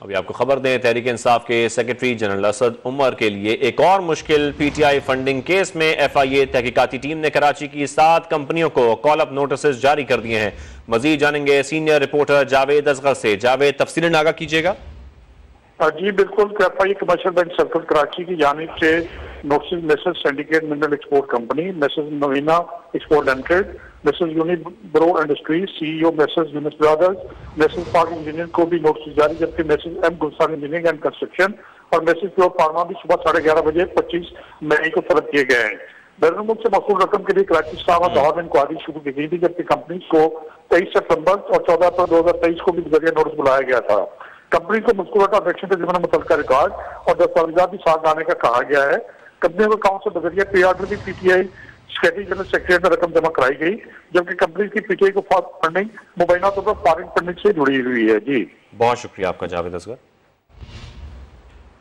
अभी आपको खबर दें, तहरीक इंसाफ के सेक्रेटरी जनरल असद उमर के लिए एक और मुश्किल पीटीआई फंडिंग केस में एफआईए तहकीकाती टीम ने कराची की सात कंपनियों को कॉल अप नोटिस जारी कर दिए हैं। मजीद जानेंगे सीनियर रिपोर्टर जावेद असगर से। जावेद तफसी नागा कीजिएगा। जी, बिल्कुल। F I commercial bank circle Karachi की जानब से notice messrs syndicate mineral export company messrs Naveena export limited messrs unit bro industries CEO messrs unit brothers messrs park engineer को भी नोटिस जारी जबकि messrs M Gulshan engineering and construction और messrs pure pharma भी सुबह साढ़े ग्यारह बजे पच्चीस मई को तलब किए गए हैं। बैरून मुल्क से मसूल रकम के लिए कराची इस्लामाबाद दौर में इंक्वायरी शुरू की गई थी जबकि कंपनी को तेईस सितंबर और चौदह अप्रैल दो हज़ार तेईस को भी ज़रिए नोटिस बुलाया गया था। कंपनी को मुस्कुरा ट्रांजेक्शन के जिम्मे मुतल रिकॉर्ड और दस्तावेजा भी साथ लाने का कहा गया है। कंपनी को से बजरिया पे भी पीटीआई सेक्रेटरी जनरल सेक्रेटरी में रकम जमा कराई गई, जबकि कंपनी की पीटीआई को फंडिंग मुबैना तौर पर फॉरिन फंडिंग से जुड़ी हुई है, जी। बहुत शुक्रिया आपका जावेद असगर।